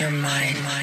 your mind.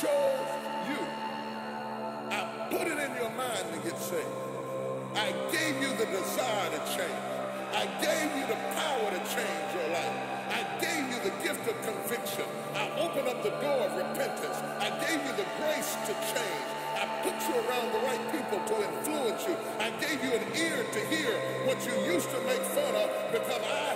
Chose you. I put it in your mind to get saved. I gave you the desire to change. I gave you the power to change your life. I gave you the gift of conviction. I opened up the door of repentance. I gave you the grace to change. I put you around the right people to influence you. I gave you an ear to hear what you used to make fun of because I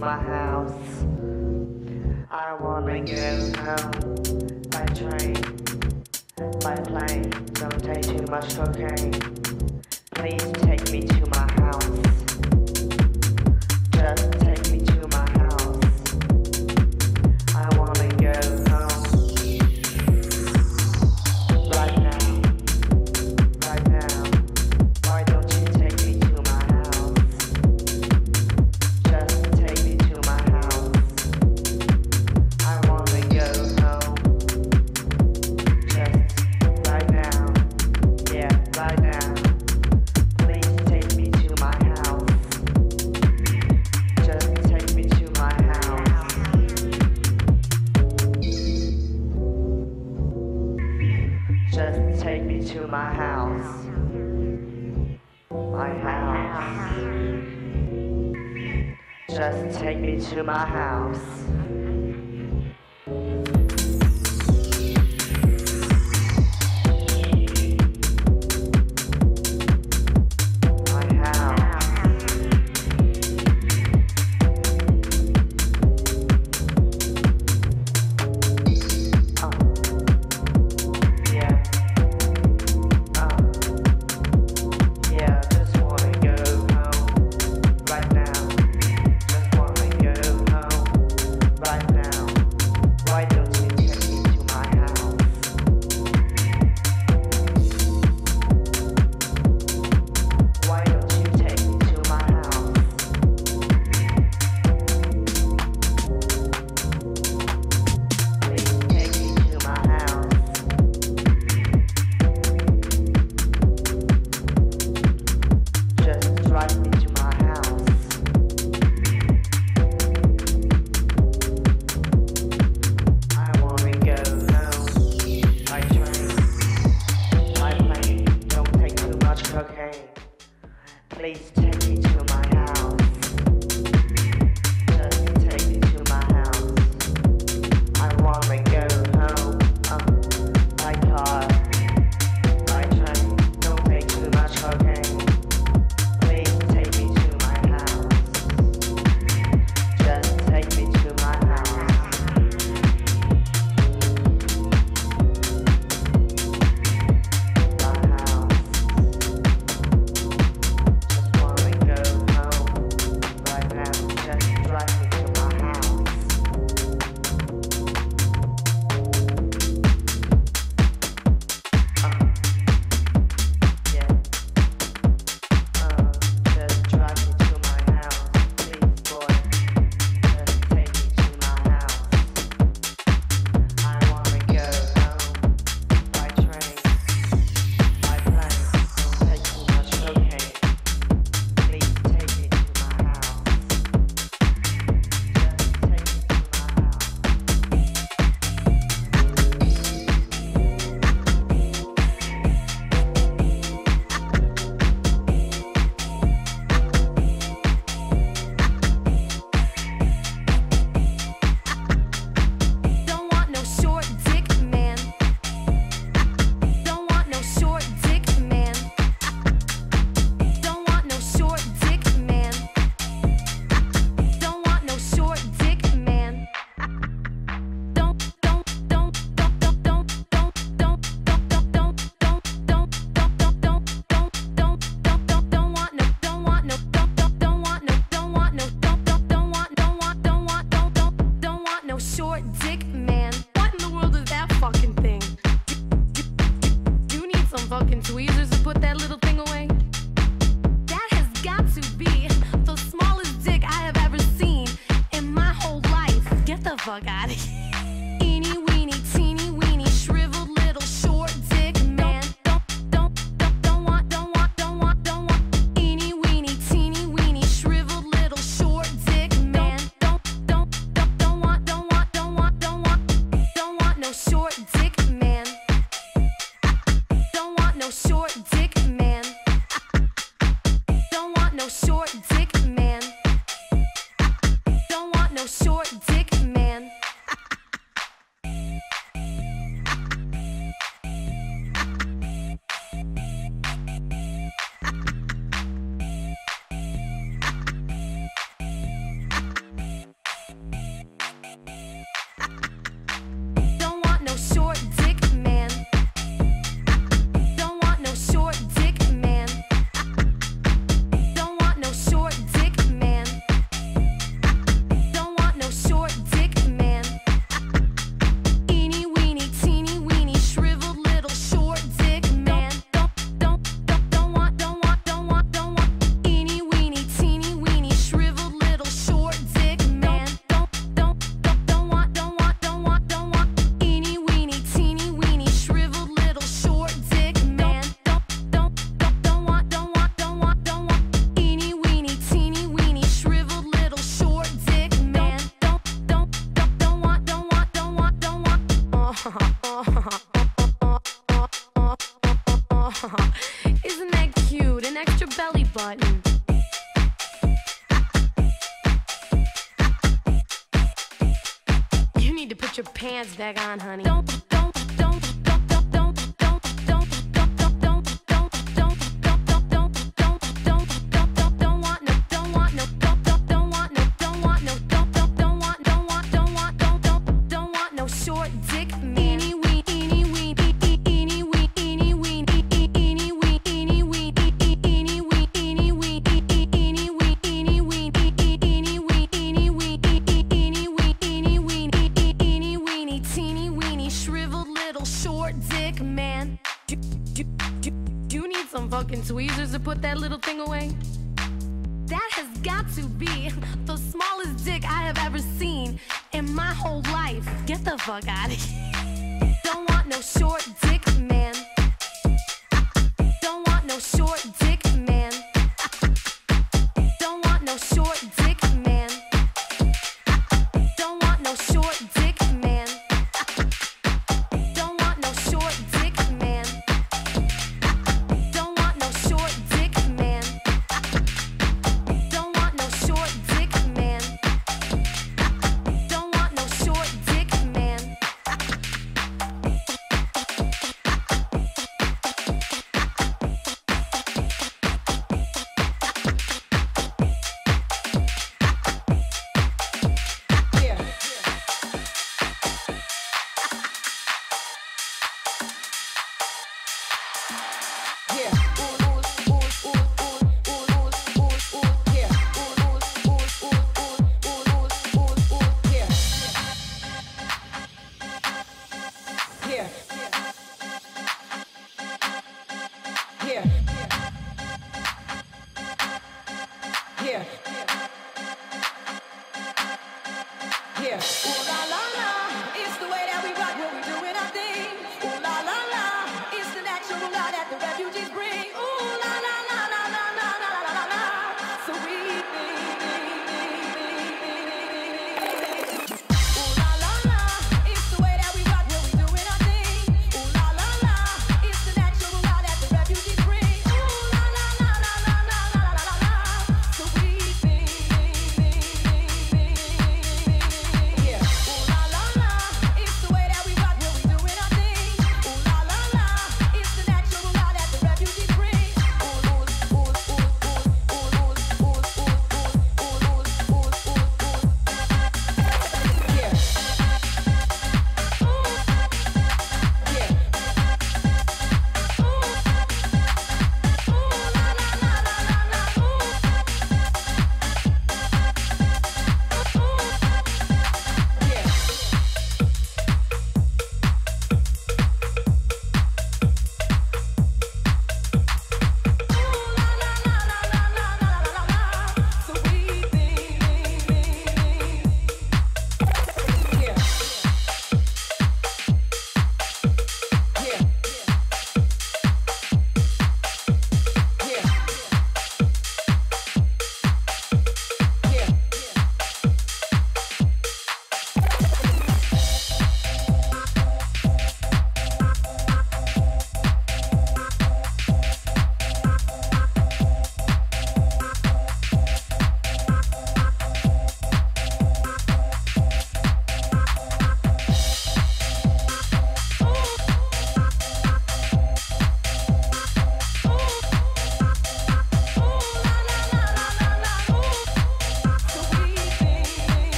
right back on her. that little thing away? That has got to be the smallest dick I have ever seen in my whole life. Get the fuck out of here.